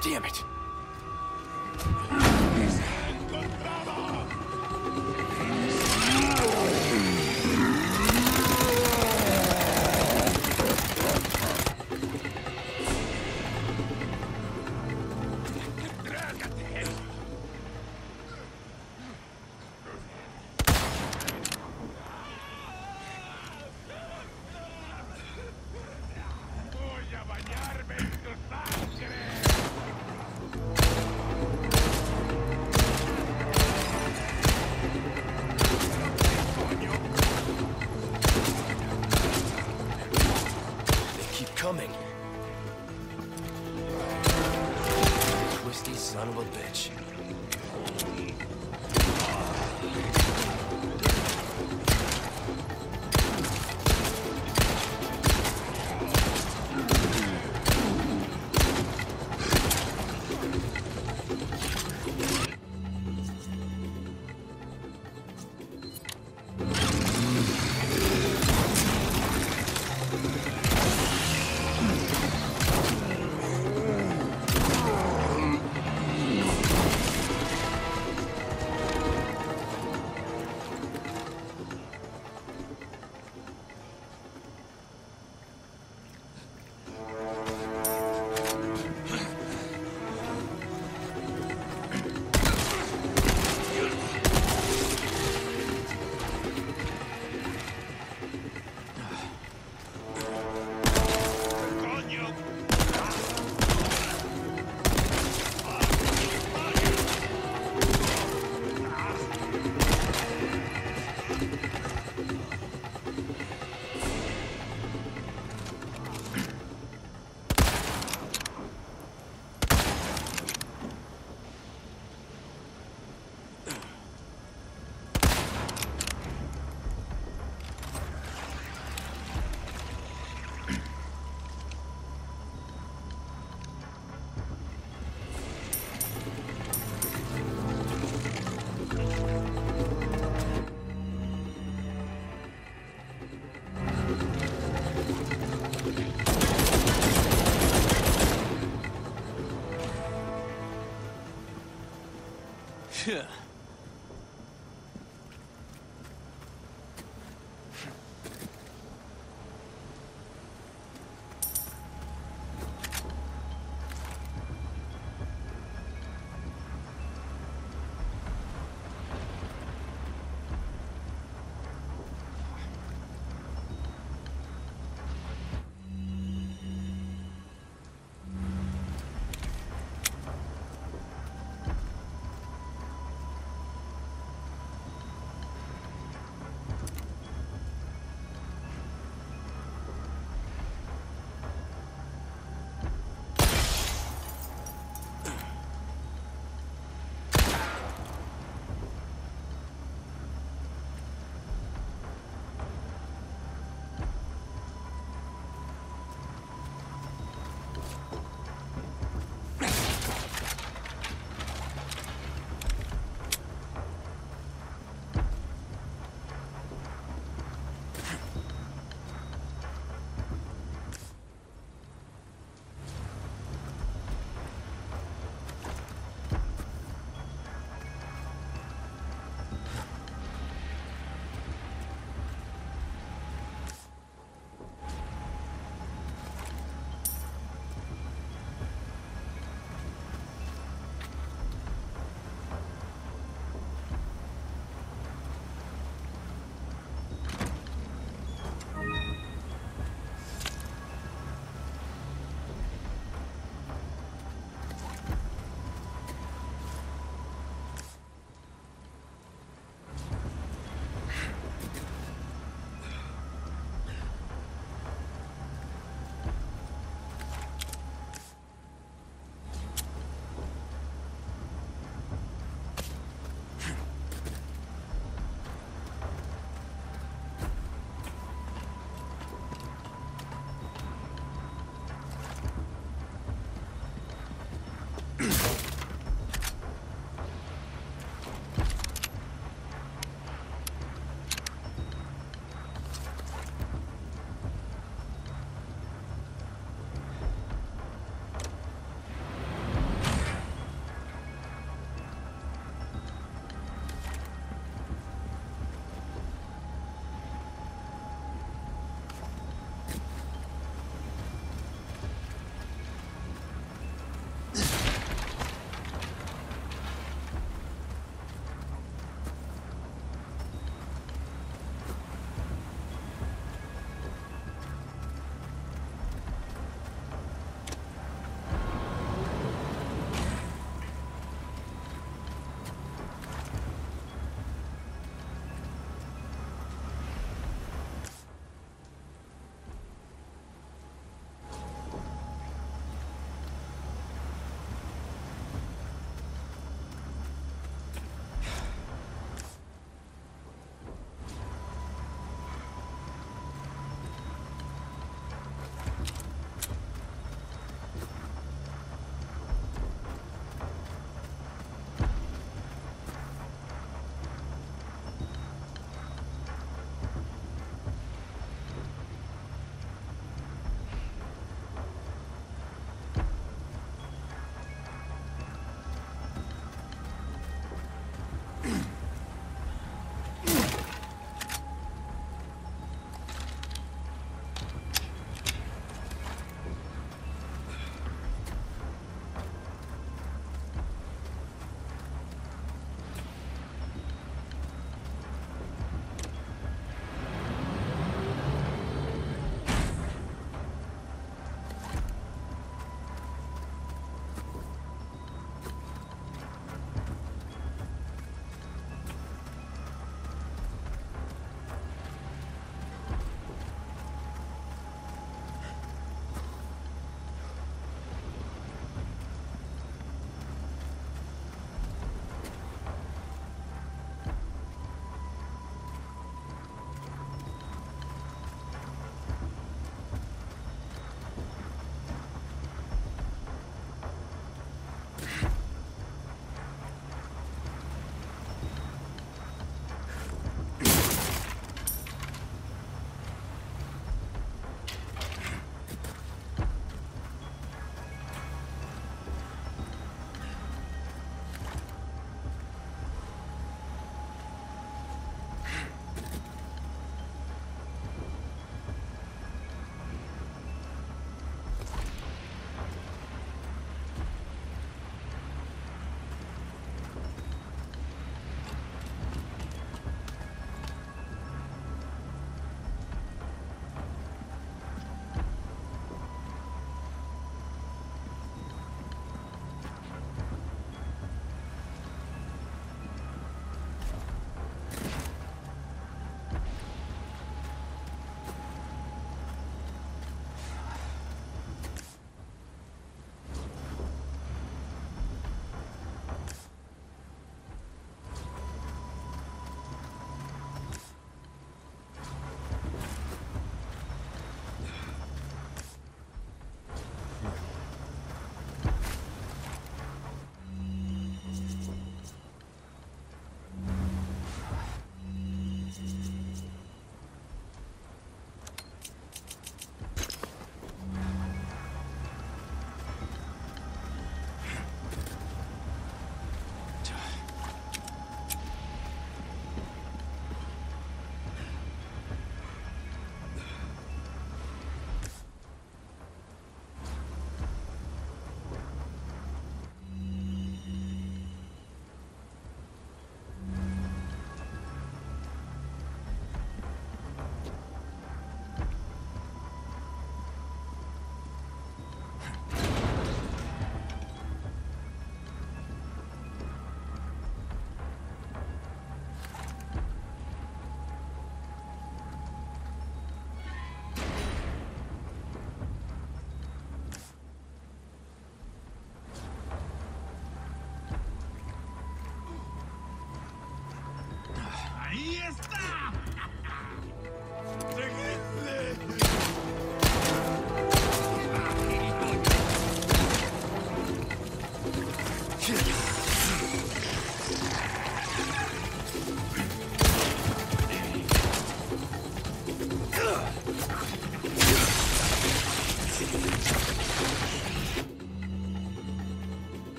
Damn it.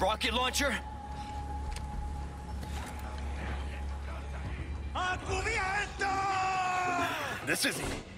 Rocket launcher? This isn't...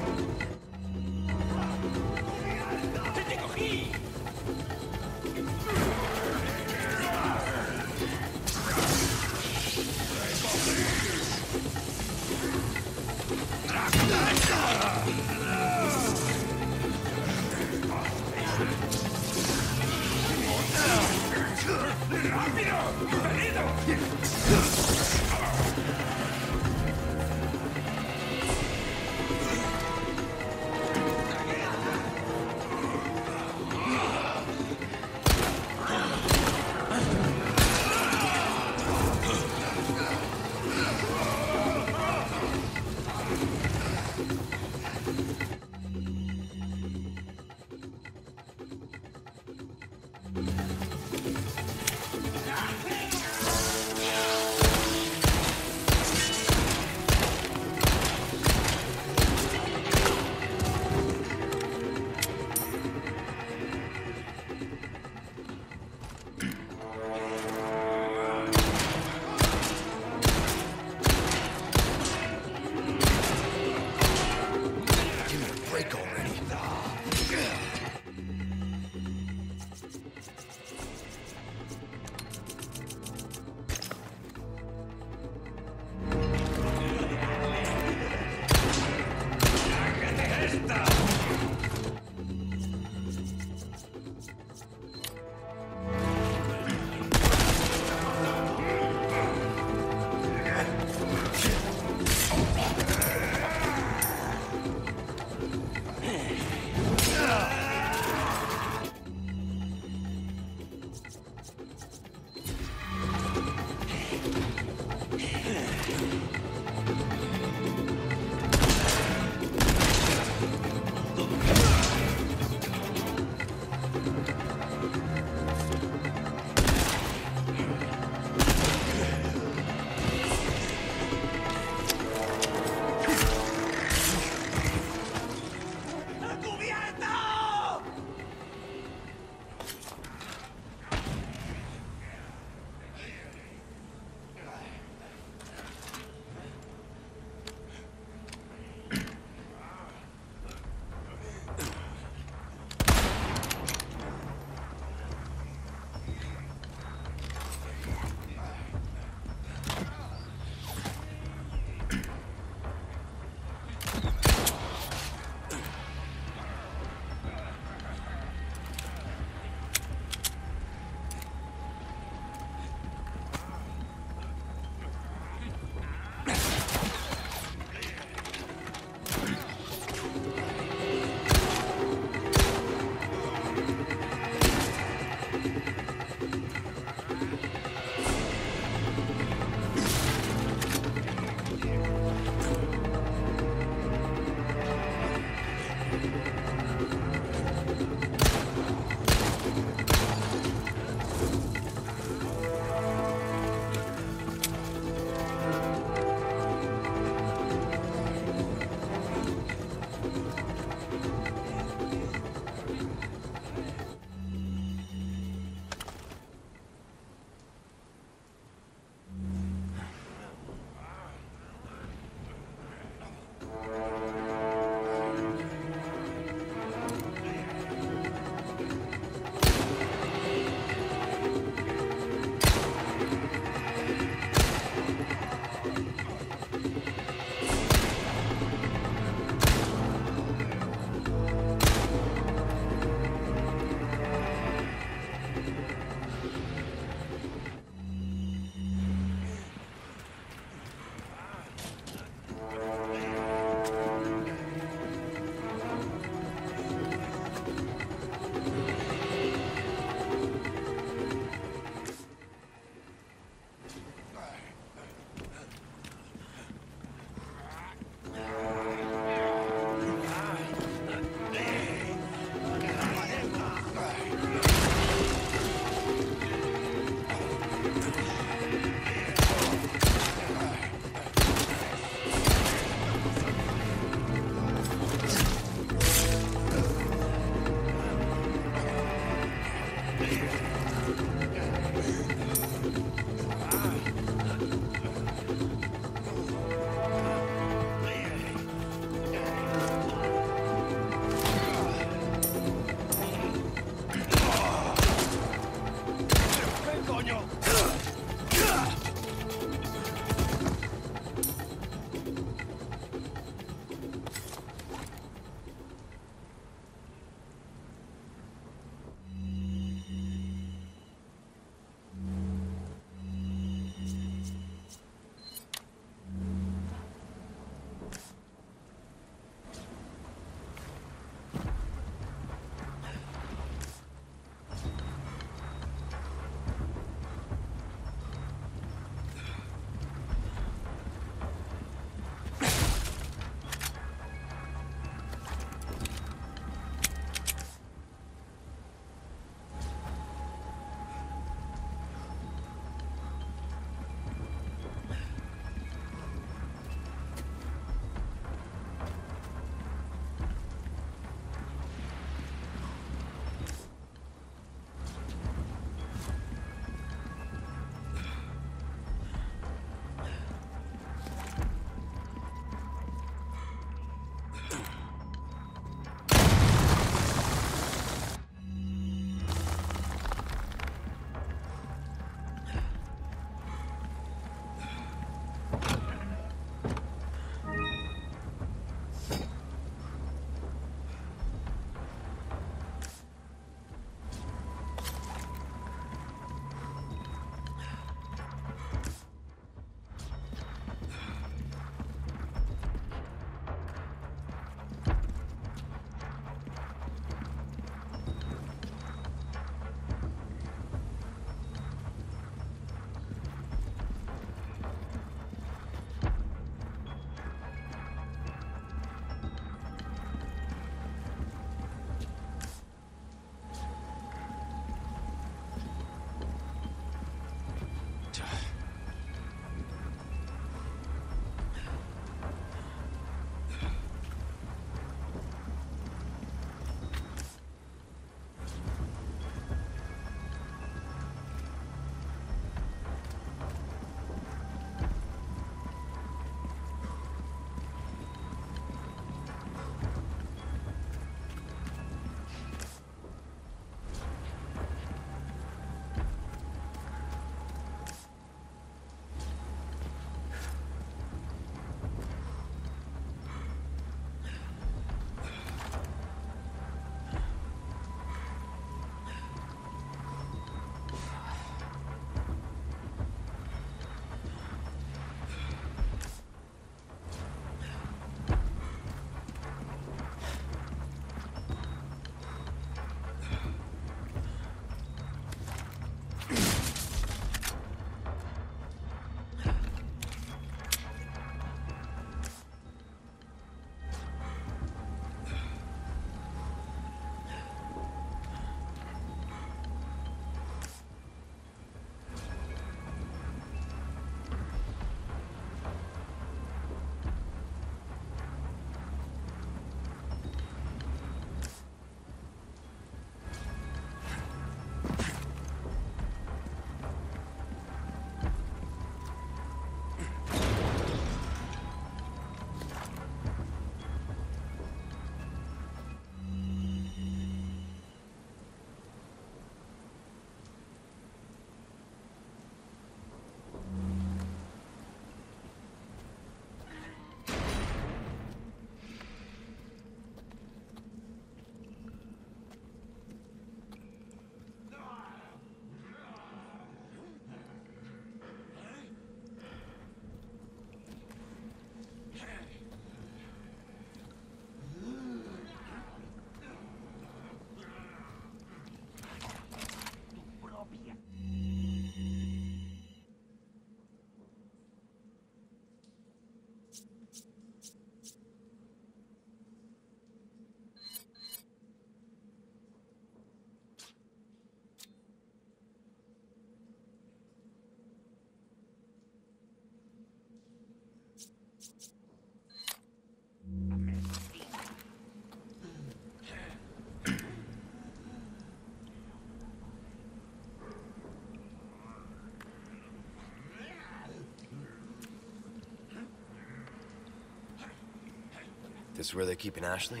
This is where they're keeping Ashley?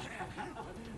Coming. All right.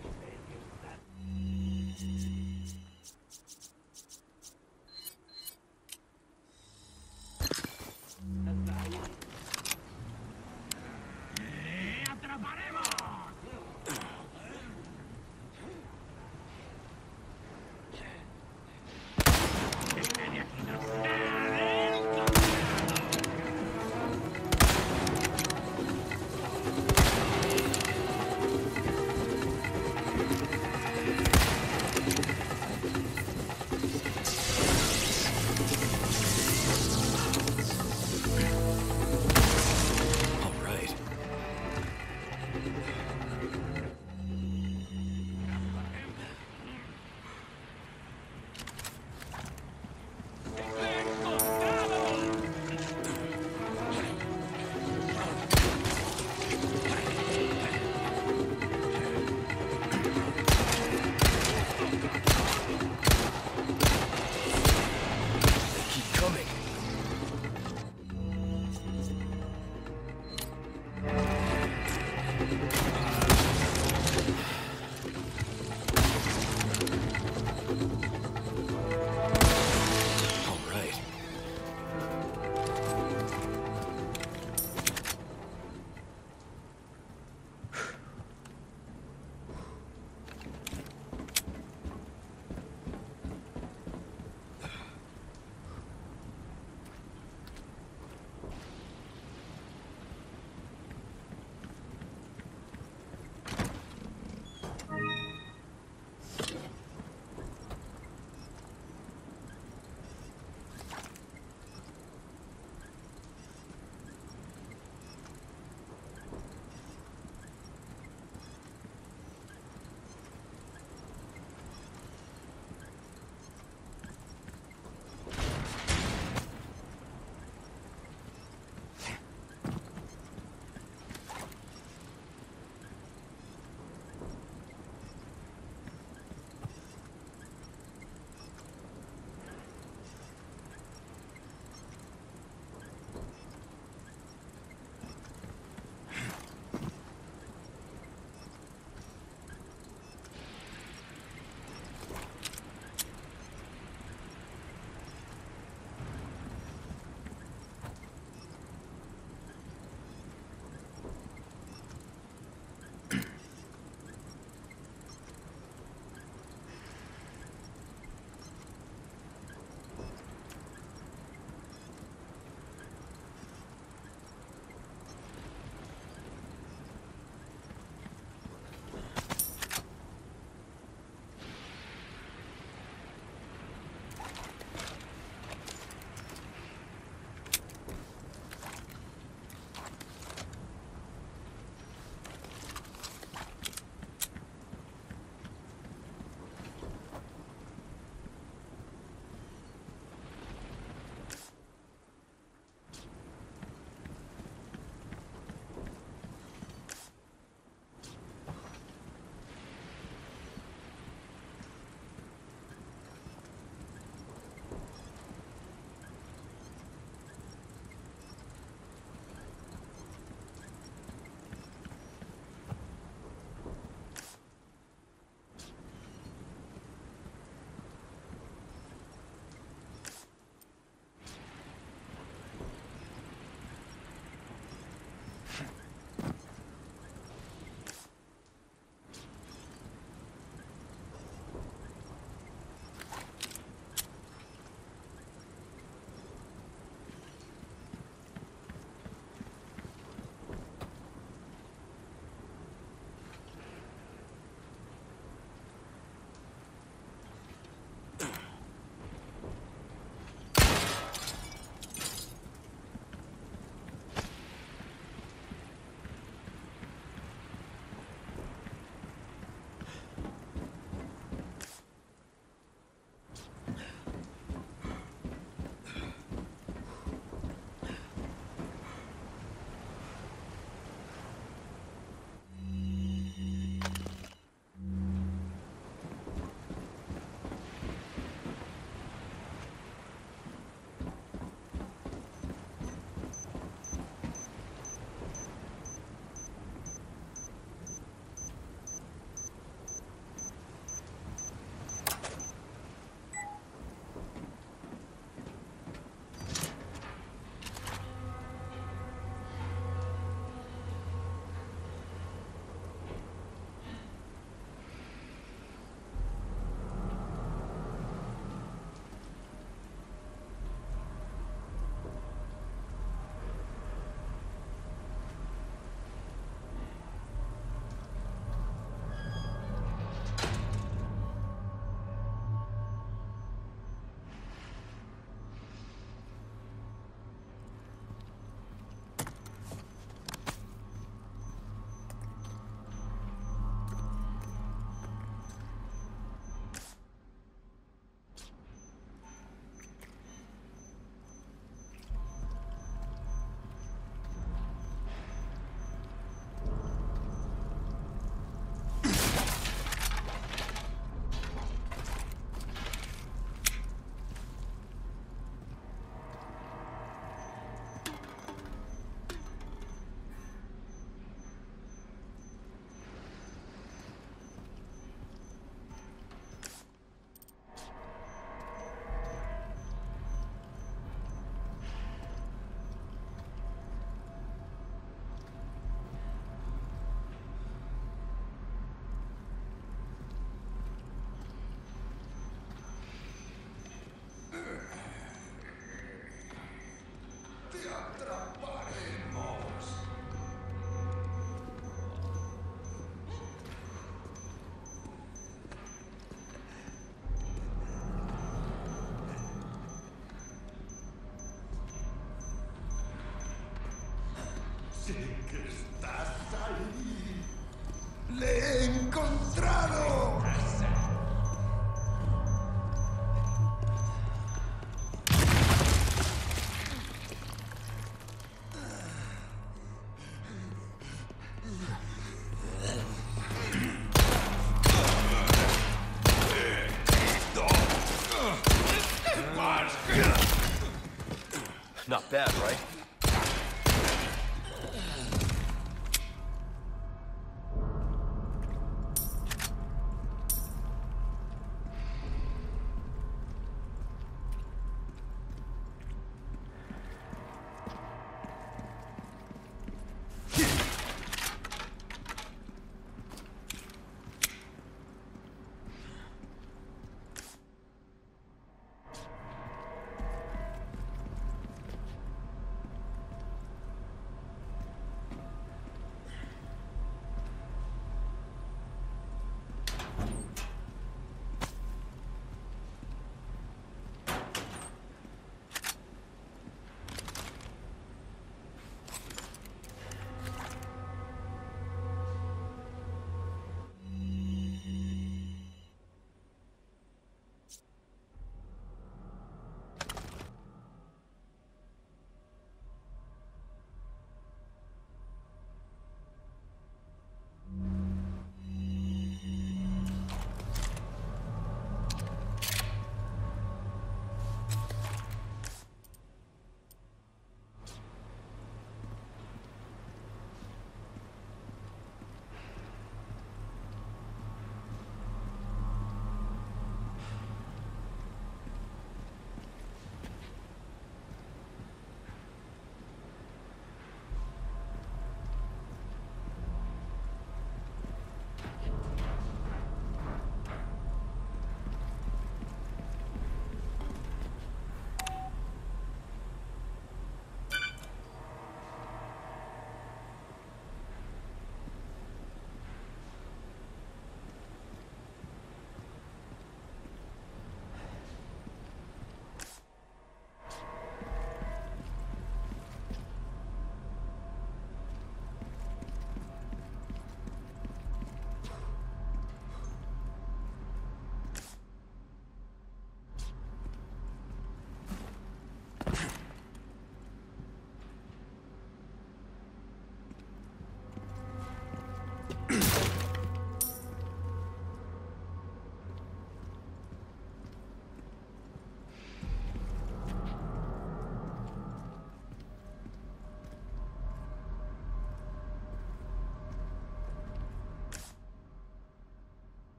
Sé que estás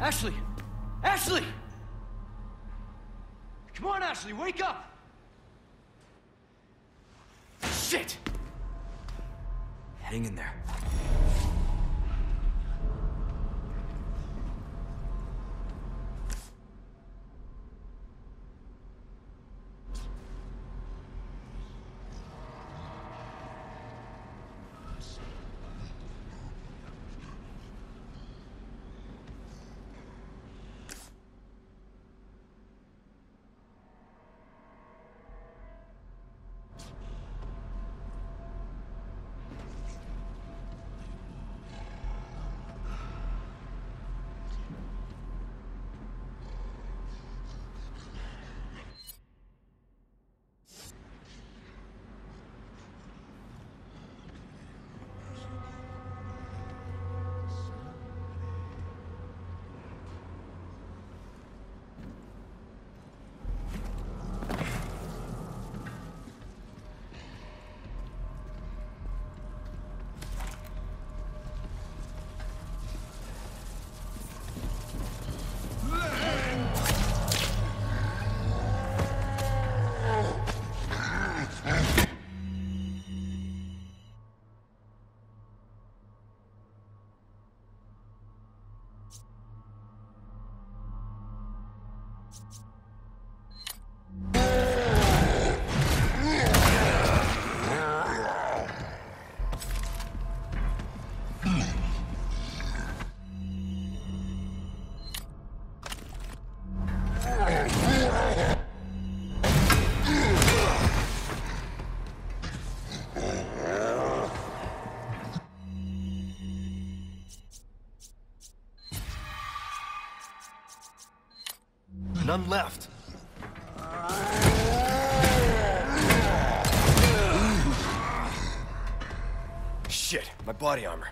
Ashley! Ashley! Come on, Ashley, wake up! Shit! Hang in there. None left. Shit, my body armor.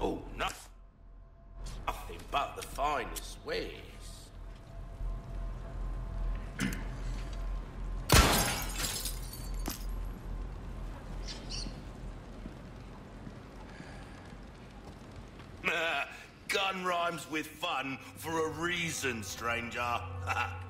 Oh, no- nothing but the finest wares. Gun rhymes with fun for a reason, stranger.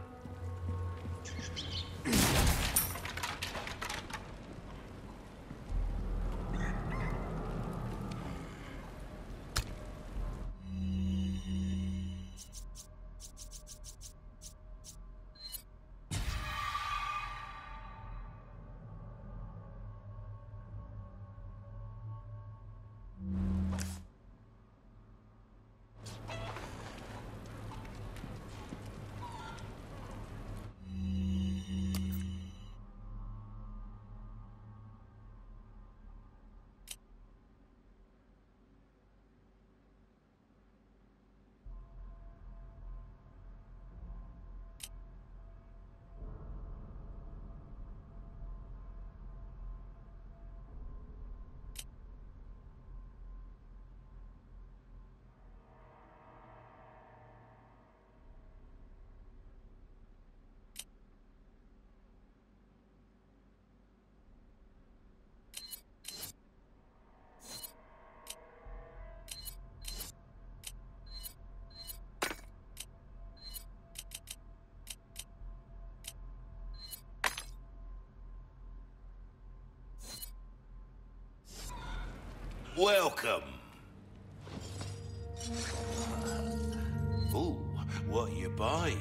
Welcome. Ooh, what you buying?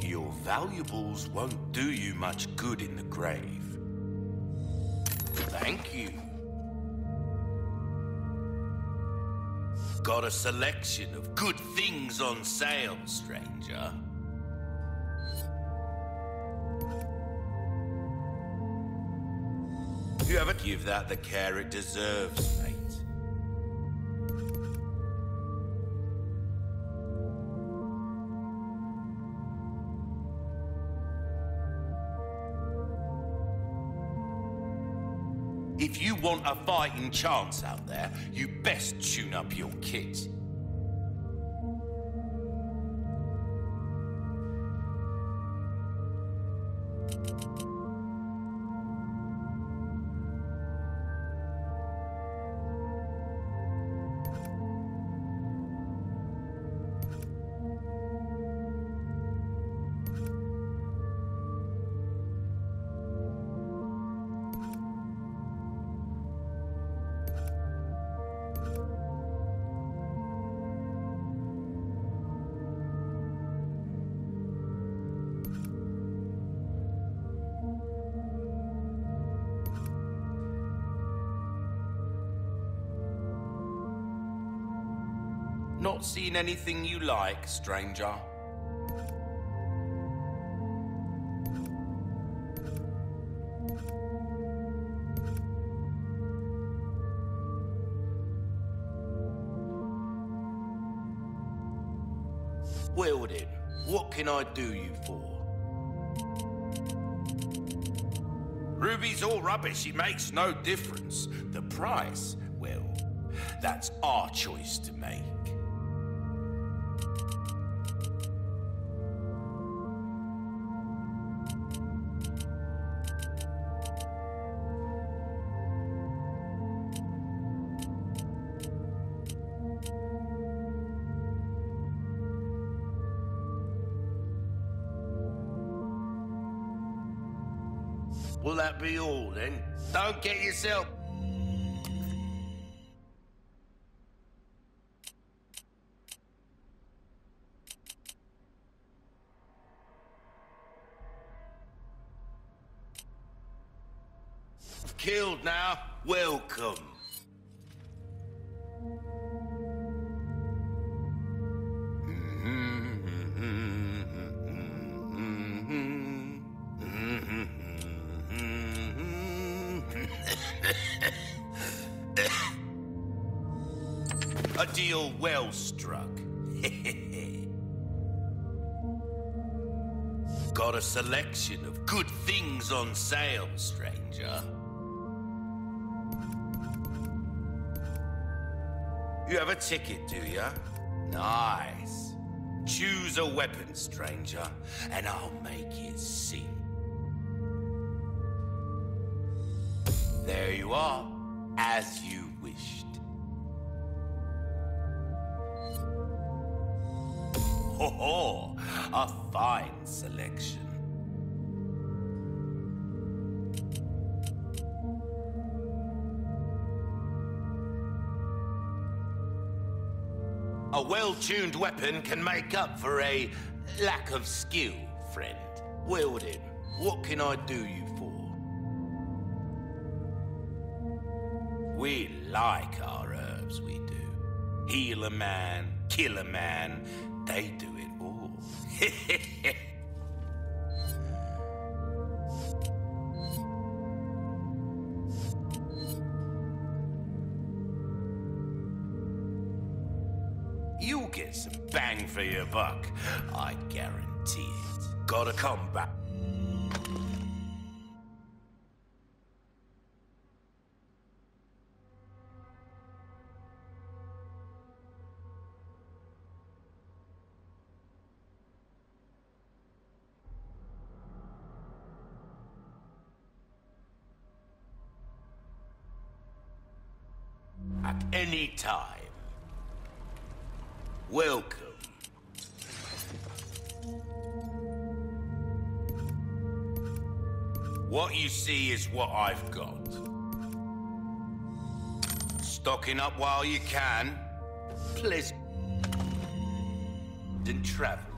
Your valuables won't do you much good in the grave. Thank you. Got a selection of good things on sale, stranger. You ever give that the care it deserves, chance out there, you best tune up your kit. Not seen anything you like, stranger? Well what can I do you for? Ruby's all rubbish, it makes no difference. The price, well, that's our choice to make. Yourself. Selection of good things on sale, stranger. You have a ticket, do ya? Nice. Choose a weapon, stranger, and I'll make it sing. There you are, as you wished. Ho ho! A fine selection. Well-tuned weapon can make up for a lack of skill, friend. Wield him. What can I do you for? We like our herbs, we do. Heal a man, kill a man, they do it all. buck, I guarantee it. Gotta come back. At any time. Welcome. What you see is what I've got. Stocking up while you can. Pleasant And travel.